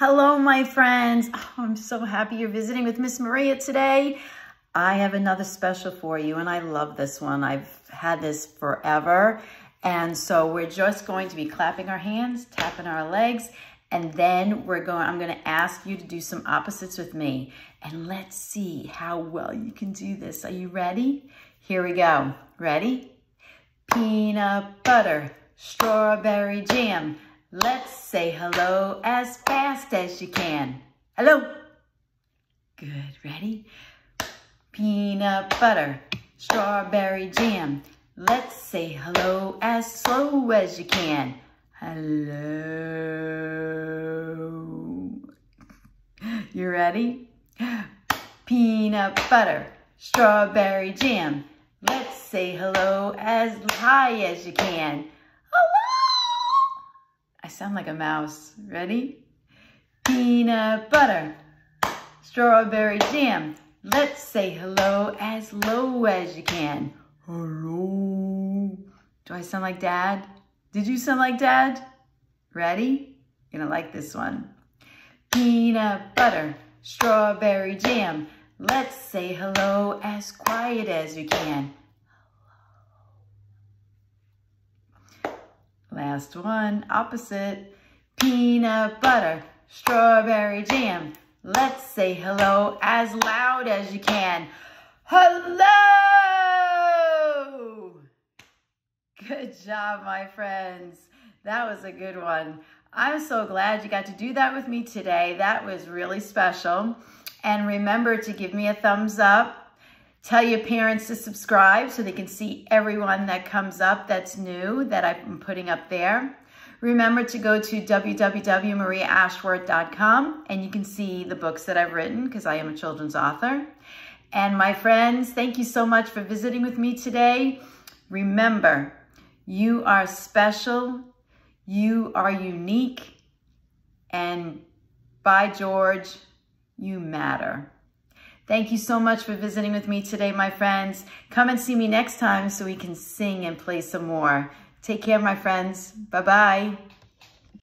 Hello, my friends. Oh, I'm so happy you're visiting with Miss Maria today. I have another special for you, and I love this one. I've had this forever. And so we're just going to be clapping our hands, tapping our legs, and then we're going, I'm going to ask you to do some opposites with me. And let's see how well you can do this. Are you ready? Here we go. Ready? Peanut butter, strawberry jam, Let's say hello as fast as you can. Hello. Good, ready? Peanut butter, strawberry jam. Let's say hello as slow as you can. Hello. You ready? Peanut butter, strawberry jam. Let's say hello as high as you can sound like a mouse. Ready? Peanut butter, strawberry jam. Let's say hello as low as you can. Hello. Do I sound like dad? Did you sound like dad? Ready? You're gonna like this one. Peanut butter, strawberry jam. Let's say hello as quiet as you can. Last one, opposite. Peanut butter, strawberry jam. Let's say hello as loud as you can. Hello! Good job, my friends. That was a good one. I'm so glad you got to do that with me today. That was really special. And remember to give me a thumbs up Tell your parents to subscribe so they can see everyone that comes up that's new that I'm putting up there. Remember to go to www.mariaashworth.com and you can see the books that I've written because I am a children's author. And my friends, thank you so much for visiting with me today. Remember, you are special, you are unique, and by George, you matter. Thank you so much for visiting with me today, my friends. Come and see me next time so we can sing and play some more. Take care, my friends. Bye-bye.